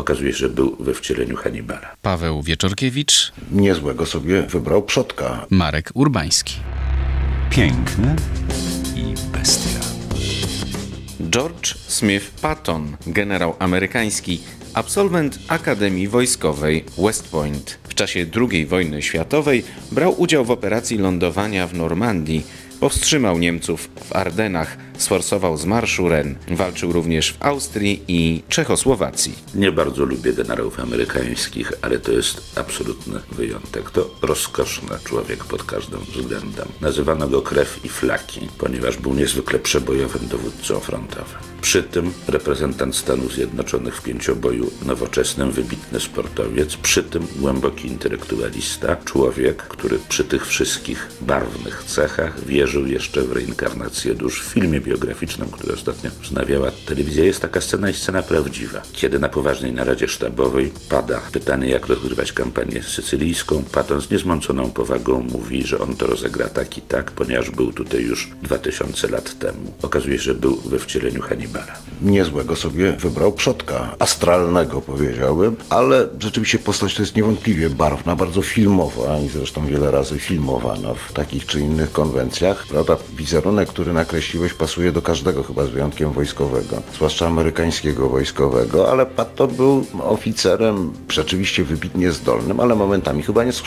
Okazuje się, że był we wcieleniu Hannibala. Paweł Wieczorkiewicz, Niezłego sobie wybrał przodka. Marek Urbański. Piękny i bestia. George Smith Patton, generał amerykański, absolwent Akademii Wojskowej West Point. W czasie II wojny światowej brał udział w operacji lądowania w Normandii, powstrzymał Niemców w Ardenach, sforsował z marszu Ren, walczył również w Austrii i Czechosłowacji. Nie bardzo lubię generałów amerykańskich, ale to jest absolutny wyjątek. To rozkoszny człowiek pod każdym względem. Nazywano go krew i flaki, ponieważ był niezwykle przebojowym dowódcą frontowym. Przy tym reprezentant Stanów Zjednoczonych w pięcioboju, nowoczesnym, wybitny sportowiec, przy tym głęboki intelektualista, człowiek, który przy tych wszystkich barwnych cechach wierzył jeszcze w reinkarnację dusz. W filmie biograficznym, który ostatnio wznawiała telewizja, jest taka scena i scena prawdziwa. Kiedy na poważnej naradzie sztabowej pada pytanie, jak rozgrywać kampanię sycylijską, Patton z niezmąconą powagą mówi, że on to rozegra tak i tak, ponieważ był tutaj już 2000 lat temu. Okazuje się, że był we wcieleniu Hannibala. Niezłego sobie wybrał przodka. Astralnego powiedziałbym, ale rzeczywiście postać to jest niewątpliwie barwna, bardzo filmowa i zresztą wiele razy filmowana w takich czy innych konwencjach. Prawda? Wizerunek, który nakreśliłeś, pasuje do każdego chyba z wyjątkiem wojskowego, zwłaszcza amerykańskiego wojskowego, ale Patton był oficerem rzeczywiście wybitnie zdolnym, ale momentami chyba nieco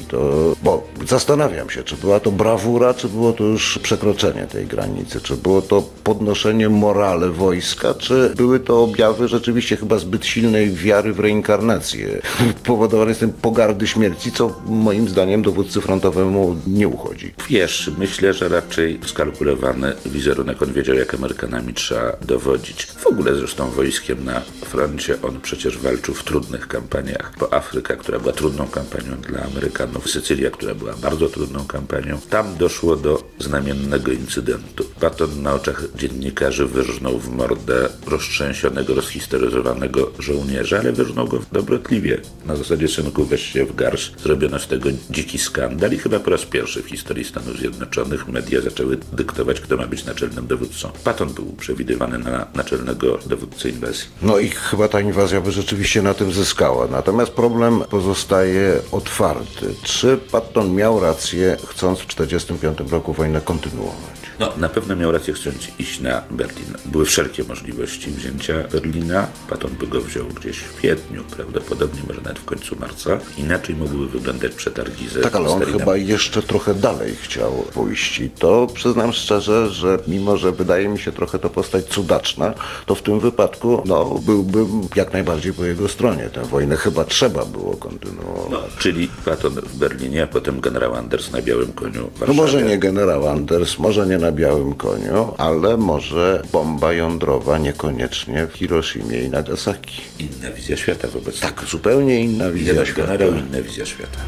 i to, bo zastanawiam się, czy była to brawura, czy było to już przekroczenie tej granicy, czy było to podnoszenie morale wojska, czy były to objawy rzeczywiście chyba zbyt silnej wiary w reinkarnację, powodowane tym pogardy śmierci, co moim zdaniem dowódcy frontowemu nie uchodzi. Wiesz, myślę, że raczej skalkulowany wizerunek. On wiedział, jak Amerykanami trzeba dowodzić. W ogóle zresztą wojskiem na froncie on przecież walczył w trudnych kampaniach. Bo Afryka, która była trudną kampanią dla Amerykanów, Sycylia, która była bardzo trudną kampanią, tam doszło do znamiennego incydentu. Patton na oczach dziennikarzy wyrżnął w mordę roztrzęsionego, rozhistoryzowanego żołnierza, ale wyrżnął go dobrotliwie. Na zasadzie synku weź się w garść. Zrobiono z tego dziki skandal i chyba po raz pierwszy w historii Stanów Zjednoczonych media zaczęły dyktować, kto ma być naczelnym dowódcą. Patton był przewidywany na naczelnego dowódcę inwazji. No i chyba ta inwazja by rzeczywiście na tym zyskała. Natomiast problem pozostaje otwarty. Czy Patton miał rację, chcąc w 1945 roku wojnę kontynuować? No, na pewno miał rację chcąc iść na Berlin. Były wszelkie możliwości wzięcia Berlina. Patton by go wziął gdzieś w kwietniu, prawdopodobnie może nawet w końcu marca. Inaczej mogłyby wyglądać przetargi ze Tak, ale on Stalinem. chyba jeszcze trochę dalej chciał pójść i to przyznam szczerze, że mimo, że wydaje mi się trochę to postać cudaczna, to w tym wypadku no, byłbym jak najbardziej po jego stronie. Tę wojnę chyba trzeba było kontynuować. No, czyli Patton w Berlinie, a potem generał Anders na białym koniu No może nie generał Anders, może nie na białym koniu, ale może bomba jądrowa niekoniecznie w Hiroshimie i Nagasaki. Inna wizja świata wobec Tak, zupełnie inna wizja Jeden świata. generał, inna wizja świata.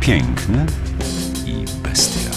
Piękny i bestia.